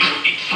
you